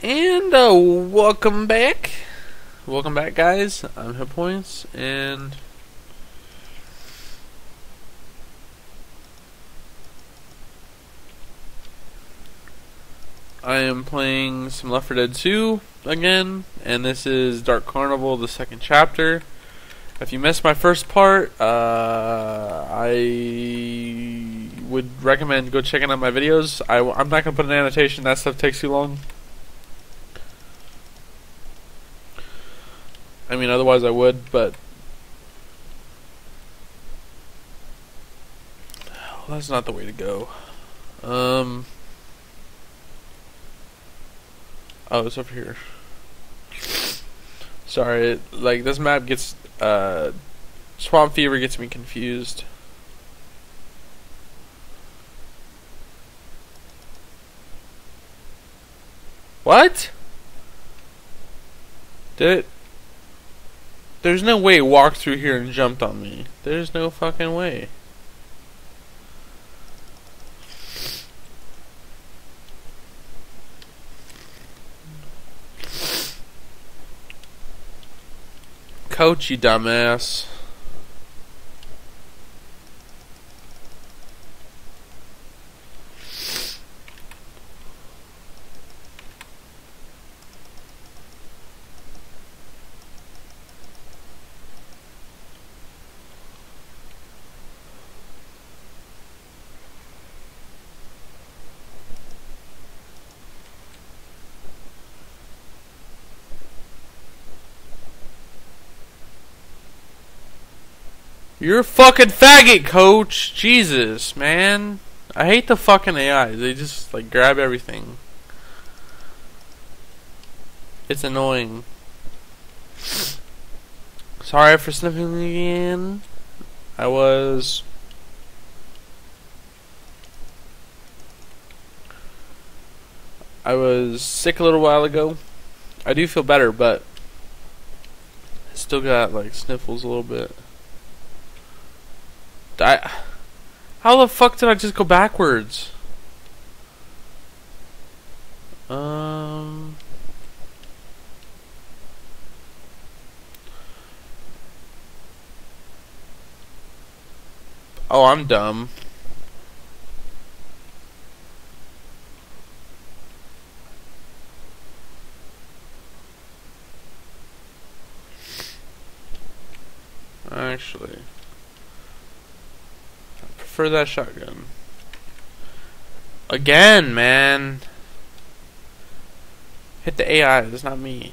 And uh, welcome back. Welcome back, guys. I'm Hit Points, and I am playing some Left 4 Dead 2 again, and this is Dark Carnival, the second chapter. If you missed my first part, uh, I would recommend go checking out my videos. I, am not going to put an annotation, that stuff takes too long. I mean, otherwise I would, but well, that's not the way to go. Um, oh, it's over here. Sorry, like this map gets uh, Swamp Fever gets me confused. What? Did it? There's no way it walked through here and jumped on me. There's no fucking way. Coach, you dumbass. You're a fucking faggot, coach. Jesus, man. I hate the fucking AI. They just like grab everything. It's annoying. Sorry for sniffing again. I was I was sick a little while ago. I do feel better, but I still got like sniffles a little bit. I, how the fuck did I just go backwards? Um. Oh, I'm dumb. Actually for that shotgun. Again, man. Hit the AI, that's not me.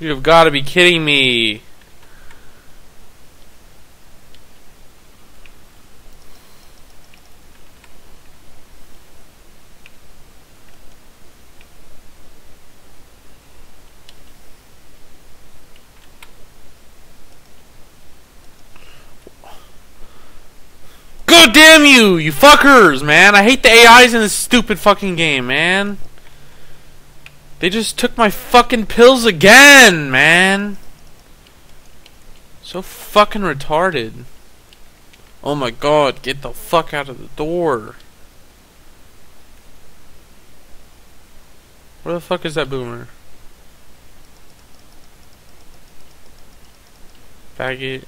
You have got to be kidding me. God damn you, you fuckers, man. I hate the AIs in this stupid fucking game, man. They just took my fucking pills again, man. So fucking retarded. Oh my god, get the fuck out of the door. Where the fuck is that boomer? Faggot.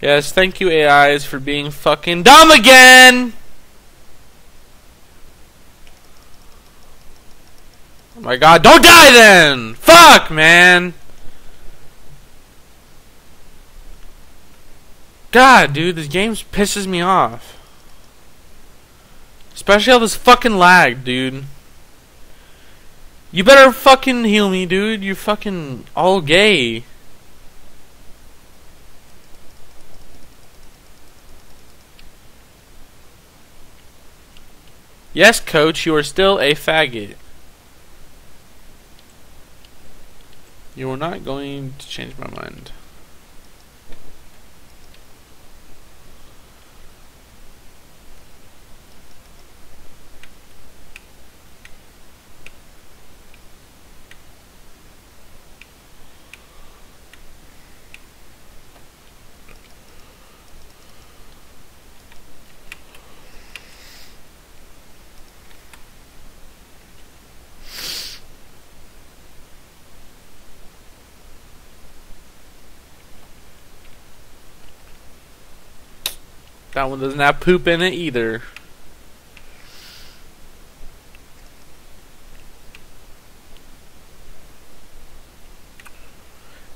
Yes, thank you AIs for being fucking dumb again! Oh my god, don't die then! Fuck, man! God, dude, this game pisses me off. Especially all this fucking lag, dude. You better fucking heal me, dude. You're fucking all gay. Yes, coach, you are still a faggot. You are not going to change my mind. That one doesn't have poop in it either.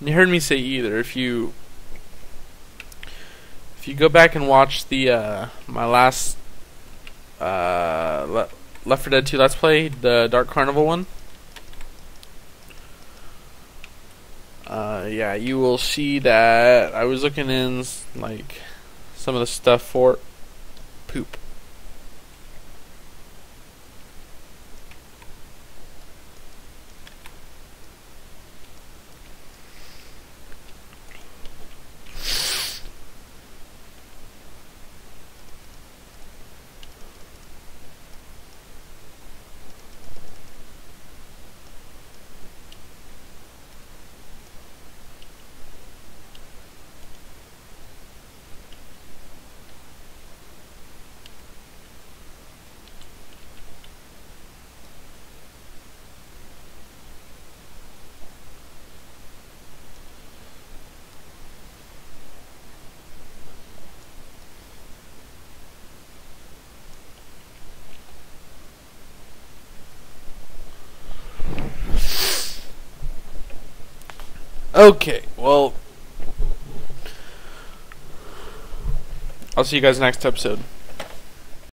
you heard me say either. If you if you go back and watch the uh, my last uh, Le Left 4 Dead 2 Let's Play, the Dark Carnival one. Uh, yeah, you will see that I was looking in like some of the stuff for poop. Okay, well, I'll see you guys next episode.